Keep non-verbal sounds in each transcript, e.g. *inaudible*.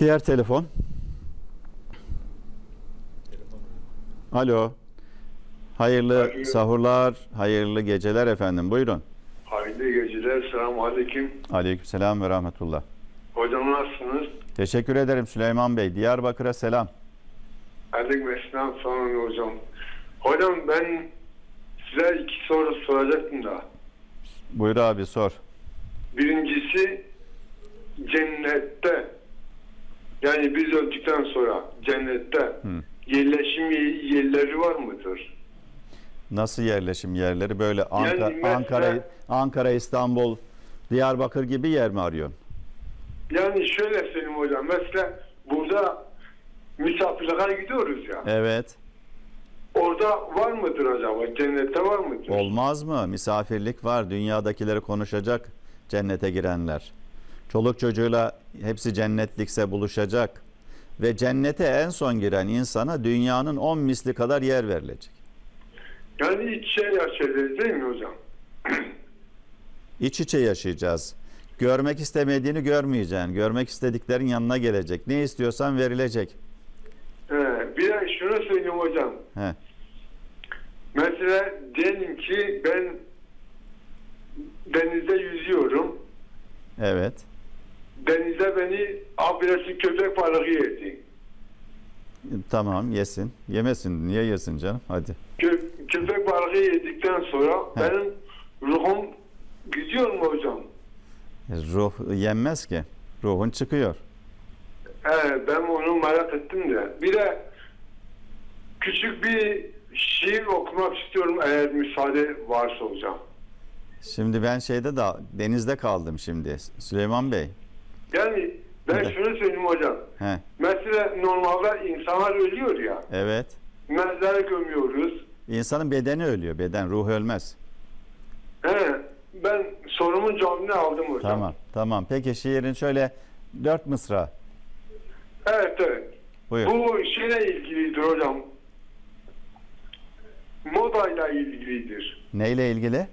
Diğer telefon. Alo. Hayırlı Alo. sahurlar, hayırlı geceler efendim. Buyurun. Hayırlı geceler. Selamun Aleyküm. Aleykümselam ve rahmetullah. Hocam nasılsınız? Teşekkür ederim Süleyman Bey. Diyarbakır'a selam. Aleykümselam sonra hocam. Hocam ben size iki soru soracaktım da. Buyur abi sor. Birincisi cennette yani biz öldükten sonra cennette yerleşim yerleri var mıdır? Nasıl yerleşim yerleri? Böyle Anka- mesela- Ankara, Ankara, İstanbul, Diyarbakır gibi yer mi arıyorsun? Yani şöyle söyleyeyim hocam. Mesela burada misafirliğe gidiyoruz ya. Evet. Orada var mıdır acaba? Cennette var mıdır? Olmaz mı? Misafirlik var. Dünyadakileri konuşacak cennete girenler. Çoluk çocuğuyla hepsi cennetlikse buluşacak. Ve cennete en son giren insana dünyanın 10 misli kadar yer verilecek. Yani iç şey yaşayacağız değil mi hocam? *clears throat* İç içe yaşayacağız. Görmek istemediğini görmeyeceksin. Görmek istediklerin yanına gelecek. Ne istiyorsan verilecek. He, bir de şunu söyleyeyim hocam. He. Mesela diyelim ki ben denizde yüzüyorum. Evet. Denizde beni abiresi köpek balığı yedi. Tamam yesin. Yemesin. Niye yesin canım? Hadi. Kö- köpek balığı yedikten sonra He. benim ruhum gidiyor mu hocam? E, Ruh yenmez ki. Ruhun çıkıyor. He, ben onu merak ettim de. Bir de küçük bir şiir okumak istiyorum eğer müsaade varsa hocam. Şimdi ben şeyde de denizde kaldım şimdi. Süleyman Bey. Yani ben Evet. şunu söyleyeyim hocam. He. Mesela normalde insanlar ölüyor ya. Evet. Mezara gömüyoruz. İnsanın bedeni ölüyor. Beden, ruh ölmez. He, ben sorumun cevabını aldım hocam. Tamam. Tamam. Peki şiirin şöyle dört mısra. Evet evet. Buyur. Bu şeyle ilgilidir hocam. Modayla ilgilidir. Neyle ilgili?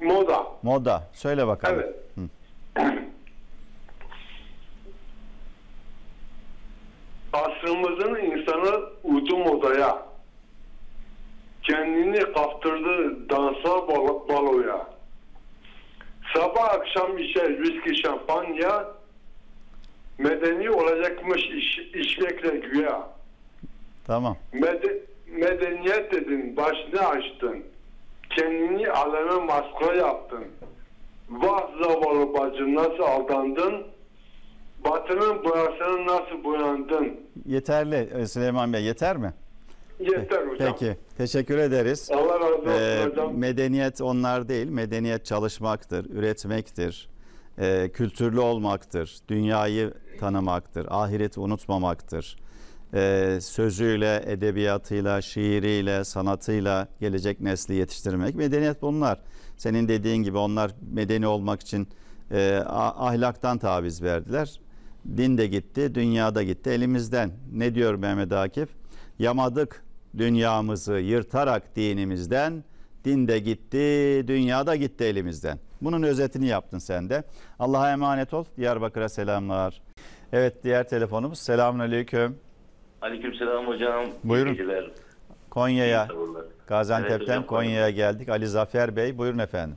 Moda. Moda. Söyle bakalım. Evet. Medeni olacakmış iş, içmekle güya. Tamam. Mede- medeniyet dedin, başını açtın. Kendini aleme maskara yaptın. Vah zavallı bacım nasıl aldandın? Batının boyasını nasıl boyandın? Yeterli e, Süleyman Bey. Yeter mi? Yeter hocam. Peki. Teşekkür ederiz. Allah razı olsun Ee, hocam. medeniyet onlar değil. Medeniyet çalışmaktır, üretmektir, e, kültürlü olmaktır, dünyayı tanımaktır, ahireti unutmamaktır. E, sözüyle, edebiyatıyla, şiiriyle, sanatıyla gelecek nesli yetiştirmek. Medeniyet bunlar. Senin dediğin gibi onlar medeni olmak için e, ahlaktan taviz verdiler. Din de gitti, dünya da gitti elimizden. Ne diyor Mehmet Akif? Yamadık dünyamızı yırtarak dinimizden. Din de gitti, dünya da gitti elimizden. Bunun özetini yaptın sen de. Allah'a emanet ol. Diyarbakır'a selamlar. Evet diğer telefonumuz. Selamünaleyküm. Aleykümselam hocam. Buyurun. Geceler. Konya'ya. Evet Gaziantep'ten hocam, Konya'ya geldik. Ali Zafer Bey buyurun efendim.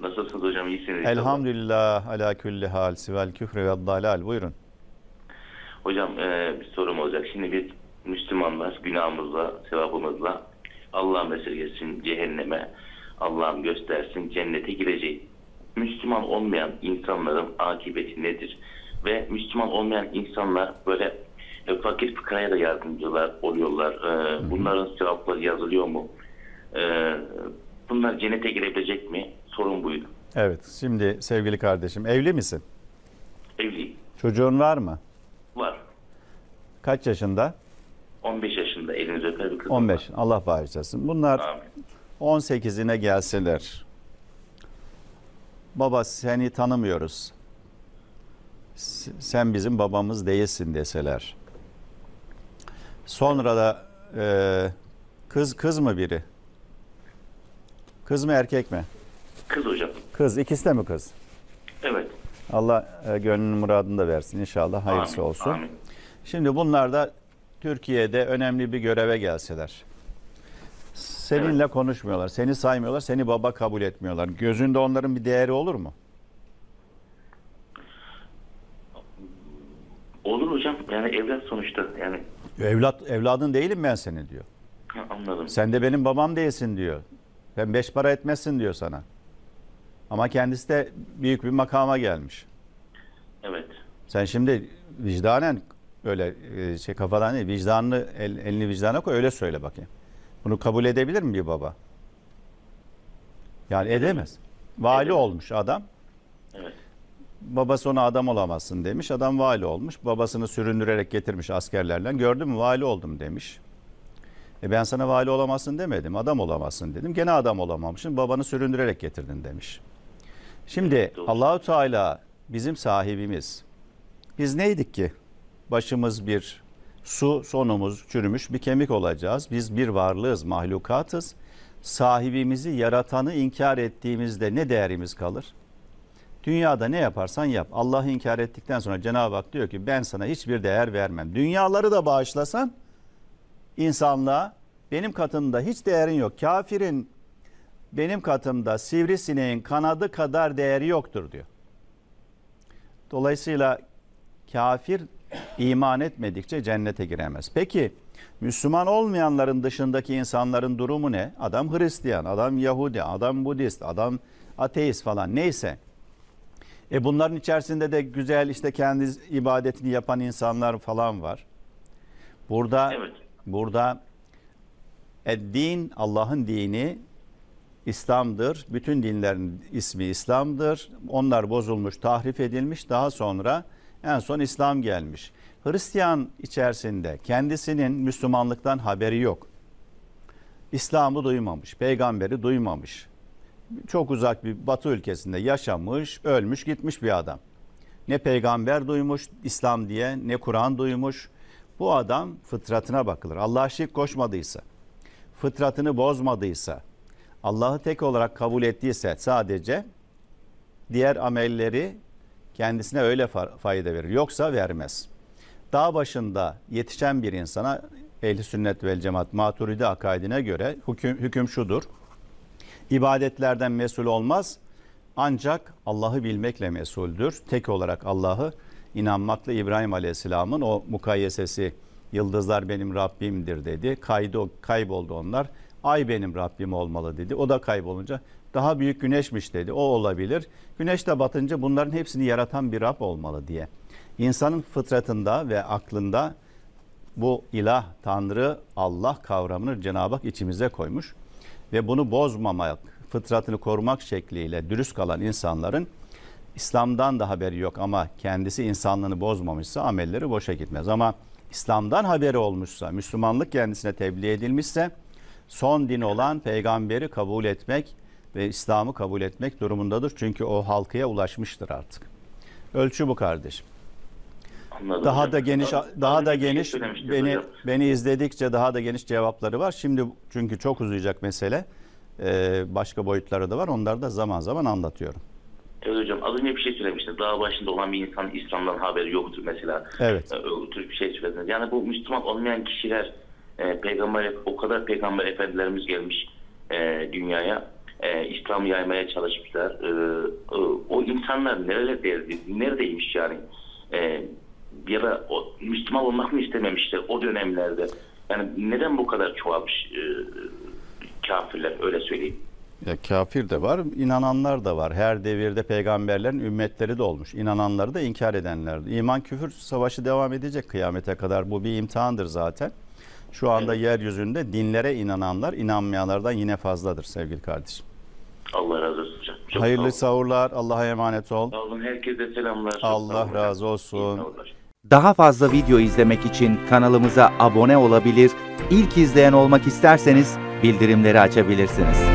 Nasılsınız hocam? İyisiniz. Elhamdülillah ala külli hal sivel küfrü ve dalal. Buyurun. Hocam e, bir sorum olacak. Şimdi biz Müslümanlar günahımızla, sevabımızla Allah'ım esirgesin cehenneme, Allah'ım göstersin cennete gireceğiz. Müslüman olmayan insanların akıbeti nedir? Ve Müslüman olmayan insanlar böyle e, fakir fıkraya da yardımcılar oluyorlar. E, bunların sevapları yazılıyor mu? E, bunlar cennete girebilecek mi? Sorun buydu. Evet şimdi sevgili kardeşim evli misin? Evliyim. Çocuğun var mı? Var. Kaç yaşında? 15 yaşında elinizi öper bir kızım 15. var. Allah bağışlasın. Bunlar Amin. 18'ine gelseler. Baba seni tanımıyoruz. S- Sen bizim babamız değilsin deseler. Sonra da e, kız kız mı biri? Kız mı erkek mi? Kız hocam. Kız ikisi de mi kız? Evet. Allah e, gönlünün muradını da versin inşallah hayırlısı Amin, olsun. Amin. Şimdi bunlar da Türkiye'de önemli bir göreve gelseler. Seninle konuşmuyorlar, seni saymıyorlar, seni baba kabul etmiyorlar. Gözünde onların bir değeri olur mu? Olur hocam. Yani evlat sonuçta. Yani Evlat evladın değilim ben seni diyor. ha, anladım. Sen de benim babam değilsin diyor. Ben beş para etmezsin diyor sana. Ama kendisi de büyük bir makama gelmiş. Evet. Sen şimdi vicdanen öyle e, şey kafadan değil, vicdanını el- elini vicdana koy öyle söyle bakayım. Bunu kabul edebilir mi bir baba? Yani edemez. Vali Edemez. olmuş adam. Evet. Babası ona adam olamazsın demiş. Adam vali olmuş. Babasını süründürerek getirmiş askerlerle. Gördün mü vali oldum demiş. E ben sana vali olamazsın demedim. Adam olamazsın dedim. Gene adam olamamışsın. Babanı süründürerek getirdin demiş. Şimdi doğru. Allahu Teala bizim sahibimiz. Biz neydik ki? Başımız bir su, sonumuz çürümüş bir kemik olacağız. Biz bir varlığız, mahlukatız. Sahibimizi, yaratanı inkar ettiğimizde ne değerimiz kalır? Dünyada ne yaparsan yap. Allah'ı inkar ettikten sonra Cenab-ı Hak diyor ki ben sana hiçbir değer vermem. Dünyaları da bağışlasan insanlığa benim katımda hiç değerin yok. Kafirin benim katımda sivrisineğin kanadı kadar değeri yoktur diyor. Dolayısıyla kafir iman etmedikçe cennete giremez. Peki Müslüman olmayanların dışındaki insanların durumu ne? Adam Hristiyan, adam Yahudi, adam Budist, adam ateist falan neyse. E bunların içerisinde de güzel işte kendi ibadetini yapan insanlar falan var. Burada Evet. burada din Allah'ın dini İslam'dır. Bütün dinlerin ismi İslam'dır. Onlar bozulmuş, tahrif edilmiş. Daha sonra en son İslam gelmiş. Hristiyan içerisinde kendisinin Müslümanlıktan haberi yok. İslam'ı duymamış, peygamberi duymamış. Çok uzak bir batı ülkesinde yaşamış, ölmüş, gitmiş bir adam. Ne peygamber duymuş İslam diye, ne Kur'an duymuş. Bu adam fıtratına bakılır. Allah'a şirk koşmadıysa, fıtratını bozmadıysa, Allah'ı tek olarak kabul ettiyse sadece diğer amelleri kendisine öyle fa- fayda verir. Yoksa vermez. Dağ başında yetişen bir insana ehli sünnet vel cemaat maturidi akaidine göre hüküm, hüküm şudur. İbadetlerden mesul olmaz ancak Allah'ı bilmekle mesuldür. Tek olarak Allah'ı inanmakla İbrahim Aleyhisselam'ın o mukayyesesi yıldızlar benim Rabbimdir dedi. Kaydı, kayboldu onlar. Ay benim Rabbim olmalı dedi. O da kaybolunca daha büyük güneşmiş dedi. O olabilir. Güneş de batınca bunların hepsini yaratan bir Rab olmalı diye. İnsanın fıtratında ve aklında bu ilah, Tanrı, Allah kavramını Cenab-ı Hak içimize koymuş. Ve bunu bozmamak, fıtratını korumak şekliyle dürüst kalan insanların İslam'dan da haberi yok ama kendisi insanlığını bozmamışsa amelleri boşa gitmez. Ama İslam'dan haberi olmuşsa, Müslümanlık kendisine tebliğ edilmişse son din olan peygamberi kabul etmek ve İslam'ı kabul etmek durumundadır. Çünkü o halkaya ulaşmıştır artık. Ölçü bu kardeşim. Anladım Daha hocam. da geniş daha da şey geniş beni hocam. beni izledikçe daha da geniş cevapları var. Şimdi çünkü çok uzayacak mesele. Ee, başka boyutları da var. Onları da zaman zaman anlatıyorum. Evet hocam az önce bir şey söylemiştiniz. Dağ başında olan bir insan İslam'dan haberi yoktur mesela. Evet. Ee, O tür bir şey söylediniz. Yani bu Müslüman olmayan kişiler e, peygamber o kadar peygamber efendilerimiz gelmiş e, dünyaya. E, İslam'ı yaymaya çalışmışlar. E, o insanlar nerelerdeydi? Neredeymiş yani? E, ya da o, Müslüman olmak mı istememişler o dönemlerde? Yani neden bu kadar çoğalmış e, kafirler öyle söyleyeyim. Ya kafir de var, inananlar da var. Her devirde peygamberlerin ümmetleri de olmuş. İnananları da inkar edenler. de. İman küfür savaşı devam edecek kıyamete kadar. Bu bir imtihandır zaten. Şu anda yeryüzünde dinlere inananlar inanmayanlardan yine fazladır sevgili kardeşim. Allah razı olsun hocam. Çok Hayırlı sahurlar. Allah'a emanet ol. Sağ olun. Herkese selamlar. Çok Allah hocam. razı olsun. Daha fazla video izlemek için kanalımıza abone olabilir, ilk izleyen olmak isterseniz bildirimleri açabilirsiniz.